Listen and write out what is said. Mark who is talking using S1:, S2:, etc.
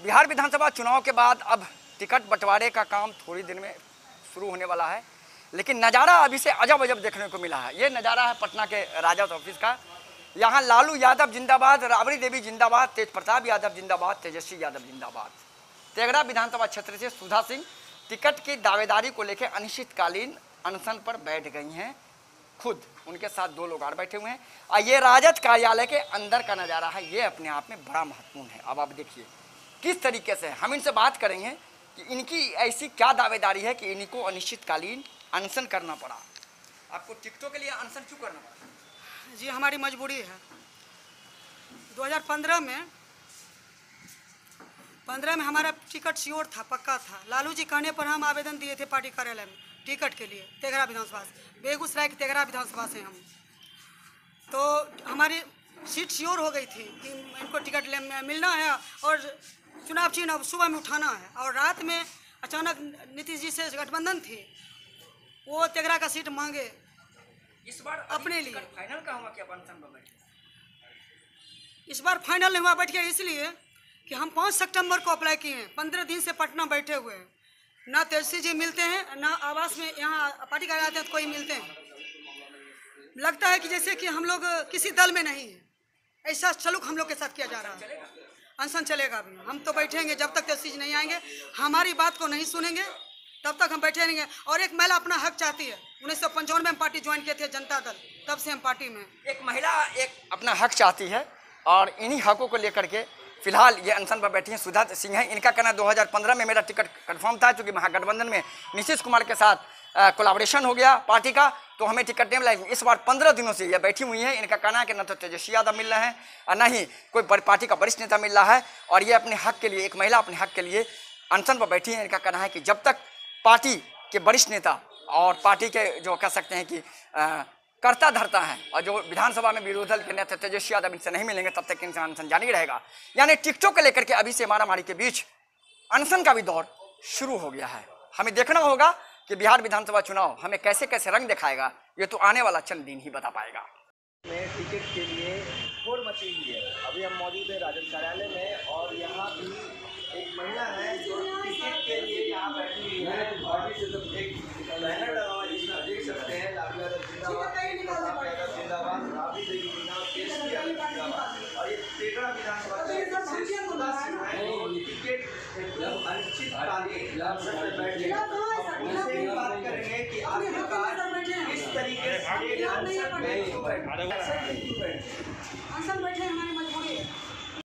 S1: बिहार विधानसभा चुनाव के बाद अब टिकट बंटवारे का काम थोड़ी दिन में शुरू होने वाला है, लेकिन नज़ारा अभी से अजब अजब देखने को मिला है। ये नज़ारा है पटना के राजद ऑफ़िस का। यहाँ लालू यादव जिंदाबाद, राबड़ी देवी जिंदाबाद, तेज प्रताप यादव जिंदाबाद, तेजस्वी यादव जिंदाबाद। तेगड़ा विधानसभा क्षेत्र से सुधा सिंह टिकट की दावेदारी को लेकर अनिश्चितकालीन अनशन पर बैठ गई हैं। खुद उनके साथ दो लोग और बैठे हुए हैं। और ये राजद कार्यालय के अंदर का नज़ारा है, ये अपने आप में बड़ा महत्वपूर्ण है। अब आप देखिए किस तरीके से हम इनसे बात करेंगे कि इनकी ऐसी क्या दावेदारी है कि इनको अनिश्चितकालीन अनशन करना पड़ा? आपको टिकटों के लिए अनशन क्यों करना पड़ा?
S2: जी, हमारी मजबूरी है। 2015 में 15 में हमारा टिकट श्योर था, पक्का था। लालू जी कहने पर हम आवेदन दिए थे पार्टी कार्यालय में, टिकट के लिए, तेघरा विधानसभा से। बेगूसराय के तेघरा विधानसभा से हम। तो हमारी सीट श्योर हो गई थी कि इनको टिकट मिलना है और चुनाव चिन्ह अब सुबह में उठाना है और रात में अचानक नीतीश जी से गठबंधन थी वो तेगरा का सीट मांगे।
S1: इस बार
S2: अपने लिए।
S1: फाइनल का हुआ कि आप बैठे
S2: इस बार फाइनल नहीं हुआ बैठ गया इसलिए कि हम पाँच सितंबर को अप्लाई किए हैं। पंद्रह दिन से पटना बैठे हुए हैं। ना तेजस्वी जी मिलते हैं ना आवास में यहाँ पार्टी कार्यालय आते हैं तो कोई मिलते हैं। लगता है कि जैसे कि हम लोग किसी दल में नहीं हैं। ऐसा सलूक हम लोग के साथ किया जा रहा है। अनशन चलेगा अभी हम तो बैठेंगे, जब तक तेजस्वी जी नहीं आएँगे, हमारी बात को नहीं सुनेंगे, तब तक हम बैठे रहेंगे। और एक महिला अपना हक चाहती है। उन्नीस सौ पंचानवे में हम पार्टी ज्वाइन किए थे जनता दल। तब से हम पार्टी में
S1: एक महिला एक अपना हक चाहती है और इन्हीं हकों को लेकर के फ़िलहाल ये अनशन पर बैठी हैं सुधा सिंह हैं। इनका कहना 2015 में मेरा टिकट कंफर्म था क्योंकि महागठबंधन में नीतीश कुमार के साथ कोलाब्रेशन हो गया पार्टी का तो हमें टिकट नहीं मिला इस बार पंद्रह दिनों से ये बैठी हुई हैं। इनका कहना है कि न तो तेजस्वी यादव मिल रहे हैं और न ही कोई पार्टी का वरिष्ठ नेता मिल रहा है। और ये अपने हक के लिए एक महिला अपने हक के लिए अनशन पर बैठी है। इनका कहना है कि जब तक पार्टी के वरिष्ठ नेता और पार्टी के जो कह सकते हैं कि अ, करता धरता है और जो विधानसभा में विरोधी दल के नेता तेजस्वी यादव इनसे नहीं मिलेंगे तब तक इनसे अनशन जारी रहेगा। यानी टिकटों को लेकर के अभी से मारामारी के बीच अनशन का भी दौर शुरू हो गया है। हमें देखना होगा कि बिहार विधानसभा चुनाव हमें कैसे कैसे रंग दिखाएगा ये तो आने वाला चंद दिन ही बता पाएगा।
S3: में टिकट के लिए होड़ मची हुई है अभी हम मौजूद है राजद कार्यालय में और यहाँ भी एक महिला है जो टिकट के लिए यहाँ बैठी हुई है। और एक बैनर लगा हुआ है जिसमें आप देख सकते हैं लालू यादव जिंदाबाद जिंदाबाद राबड़ी देवी जिंदाबाद और ये तेगड़ा विधानसभा है। जो टिकट अनिश्चितकालीन बैठे किस तरीके बैठे हमारे मजबूरी है।